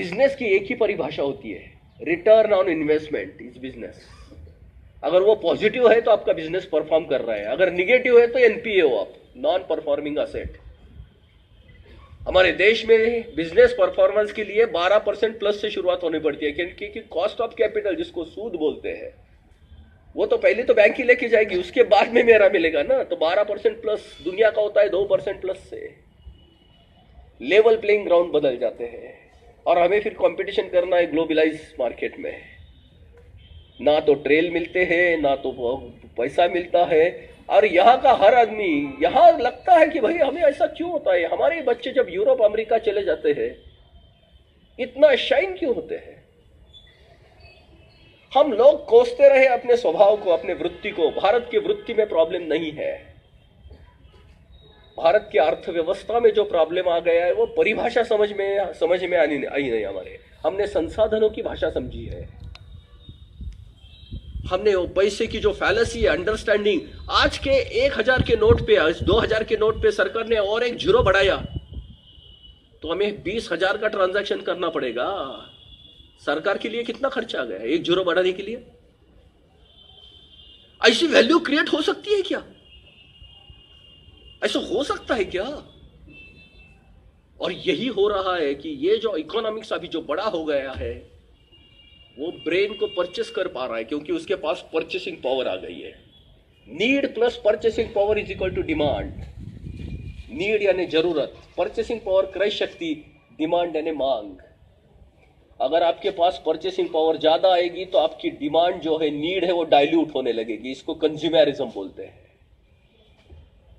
Business की एक ही परिभाषा होती है return on investment is business अगर वो पॉजिटिव है तो आपका बिज़नेस परफॉर्म कर रहा है, अगर निगेटिव है तो एनपीए हो आप नॉन परफॉर्मिंग असेट हमारे देश में बिज़नेस परफॉर्मेंस के लिए 12 परसेंट प्लस से शुरुआत होनी पड़ती है, क्योंकि कॉस्ट ऑफ़ कैपिटल जिसको सूद बोलते हैं, वो तो पहले तो बैंक ही लेके जाएगी, उसके बाद में मेरा मिलेगा ना तो 12 परसेंट प्लस दुनिया का होता है दो परसेंट प्लस से. लेवल प्लेइंग ग्राउंड बदल जाते हैं. और हमें फिर कंपटीशन करना है ग्लोबलाइज मार्केट में। ना तो ट्रेल मिलते हैं, ना तो पैसा मिलता है। और यहाँ का हर आदमी, यहाँ लगता है कि भाई हमें ऐसा क्यों होता है? हमारे बच्चे जब यूरोप, अमेरिका चले जाते हैं, इतना शाइन क्यों होते हैं? हम लोग कोसते रहे अपने स्वभाव को, अपने वृत्ति को। भारत की वृत्ति में प्रॉब्लम नहीं है। भारत की अर्थव्यवस्था में जो प्रॉब्लम आ गया है, वो परिभाषा समझ में समझ में आनी, आई नहीं हमारे। हमने संसाधनों की भाषा समझी है। हमने वो पैसे की जो फैलसी है अंडरस्टैंडिंग आज के एक हज़ार के नोट पे, आज दो हज़ार के नोट पे सरकार ने और एक ज़ीरो बढ़ाया। तो हमें बीस हज़ार का ट्रांजैक्शन करना पड़ेगा। सरकार के लिए कितना खर्चा आ गया एक ज़ीरो बढ़ाने के लिए? ऐसी वैल्यू क्रिएट हो सकती है क्या? ऐसा हो सकता है क्या? और यही हो रहा है कि ये जो इकोनॉमिक्स अभी जो बड़ा हो गया है, वो ब्रेन को परचेस कर पा रहा है, क्योंकि उसके पास परचेसिंग पावर आ गई है। Need plus purchasing power is equal to demand need यानी ज़रूरत परचेसिंग पावर क्रय शक्ति डिमांड यानी मांग। अगर आपके पास परचेसिंग पावर ज़्यादा आएगी तो आपकी डिमांड जो है नीड है, वो डाइल्यूट होने लगेगी। इसको कंज्यूमरिज्म बोलते हैं।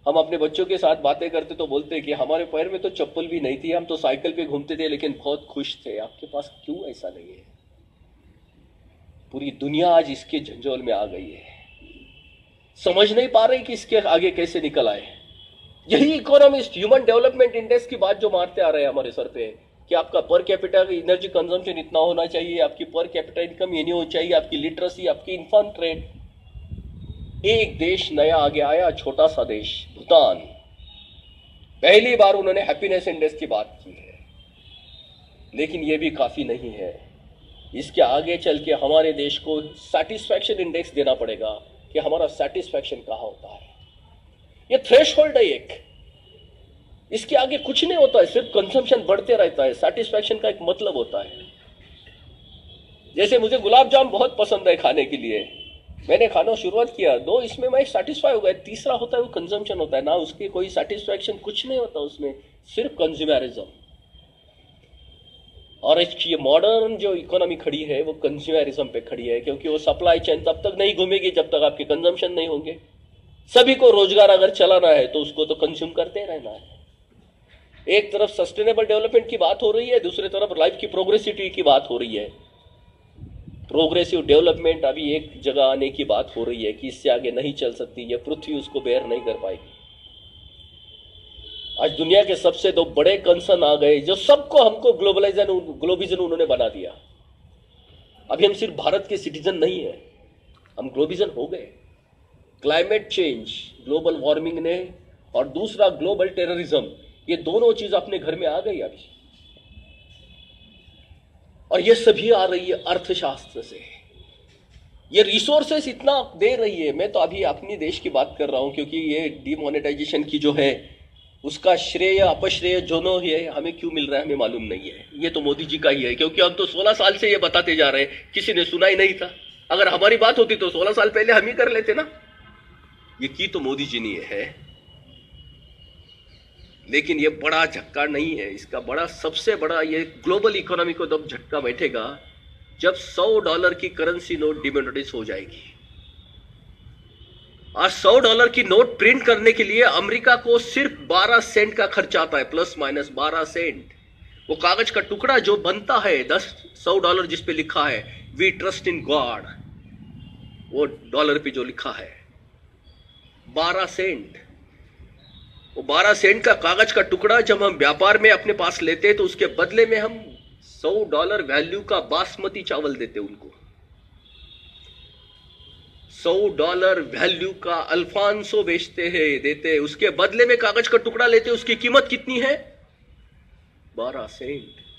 हम अपने बच्चों के साथ बातें करते तो बोलते कि हमारे पैर में तो चप्पल भी नहीं थी, हम तो साइकिल पे घूमते थे, लेकिन बहुत खुश थे। आपके पास क्यों ऐसा नहीं है? पूरी दुनिया आज इसके झंझोल में आ गई है। समझ नहीं पा रही कि इसके आगे कैसे निकल आए। यही इकोनॉमिस्ट ह्यूमन डेवलपमेंट इंडेक्स की बात जो मारते आ रहे हैं हमारे सर पे, कि आपका पर कैपिटल एनर्जी कंजम्पशन इतना होना चाहिए, आपकी पर कैपिटल इनकम ये नहीं होनी चाहिए, आपकी लिटरेसी आपकी इन्फॉर्म ट्रेड एक देश नया आगे आया, छोटा सा देश, भूटान। पहली बार उन्होंने हैप्पीनेस इंडेक्स की बात की है। लेकिन यह भी काफ़ी नहीं है। इसके आगे चल के हमारे देश को सेटिस्फैक्शन इंडेक्स देना पड़ेगा कि हमारा सेटिस्फैक्शन कहाँ होता है। ये थ्रेश होल्ड है एक। इसके आगे कुछ नहीं होता है, सिर्फ़ कंजम्पशन बढ़ते रहता है। सेटिस्फैक्शन का एक मतलब होता है। जैसे मुझे गुलाब जाम बहुत पसंद है खाने के लिए। मैंने खाना शुरुआत किया, दो इसमें मैं सेटिस्फाई हो गया, तीसरा होता है वो कंजम्पशन होता है। ना उसकी कोई सेटिस्फैक्शन कुछ नहीं होता उसमें, सिर्फ़ कंज्यूमरिज्म और ये मॉडर्न जो इकोनॉमी खड़ी है, वो कंज्यूमरिज्म पे खड़ी है, क्योंकि वो सप्लाई चेन तब तक नहीं घूमेगी जब तक आपके कंजम्पशन नहीं होंगे। सभी को रोज़गार अगर चलाना है तो उसको तो कंज्यूम करते रहना है। एक तरफ़ सस्टेनेबल डेवलपमेंट की बात हो रही है, दूसरी तरफ़ लाइफ की प्रोग्रेसिविटी की बात हो रही है। प्रोग्रेसिव डेवलपमेंट अभी एक जगह आने की बात हो रही है कि इससे आगे नहीं चल सकती, ये पृथ्वी उसको बेयर नहीं कर पाएगी। आज दुनिया के सबसे दो बड़े कंसर्न आ गए, जो सबको हमको ग्लोबलाइजन ग्लोबिजन उन्होंने बना दिया। अभी हम सिर्फ़ भारत के सिटीजन नहीं है, हम ग्लोबिजन हो गए। क्लाइमेट चेंज ग्लोबल वार्मिंग ने, और दूसरा ग्लोबल टेररिज्म ये दोनों चीज़ अपने घर में आ गई अभी। और ये सभी आ रही है अर्थशास्त्र से। ये रिसोर्सेस इतना दे रही है। मैं तो अभी अपनी देश की बात कर रहा हूँ, क्योंकि ये डिमोनेटाइजेशन की जो है, उसका श्रेय, अपश्रेय दोनों ही हमें क्यों मिल रहा है, हमें मालूम नहीं है। ये तो मोदी जी का ही है, क्योंकि हम तो 16 साल से ये बताते जा रहे हैं। किसी ने सुना ही नहीं था। अगर हमारी बात होती तो 16 साल पहले हम ही कर लेते ना। ये की तो मोदी जी ने है। लेकिन ये बड़ा झटका नहीं है, इसका बड़ा, सबसे बड़ा ये ग्लोबल इकोनॉमी को जब झटका बैठेगा, जब 100 डॉलर की करेंसी नोट डिमोनेटाइज हो जाएगी। आज सौ डॉलर की नोट प्रिंट करने के लिए अमेरिका को सिर्फ़ 12 सेंट का खर्चा आता है प्लस माइनस 12 सेंट वो कागज़ का टुकड़ा जो बनता है, दस, सौ डॉलर जिस पे लिखा है वी ट्रस्ट इन गॉड वो डॉलर पे जो लिखा है 12 सेंट वो 12 सेंट का कागज़ का टुकड़ा जब हम व्यापार में अपने पास लेते हैं तो उसके बदले में हम सौ डॉलर वैल्यू का बासमती चावल देते उनको। सौ डॉलर वैल्यू का अल्फांसो बेचते हैं, देते उसके बदले में कागज़ का टुकड़ा लेते उसकी कीमत कितनी है? बारह सेंट।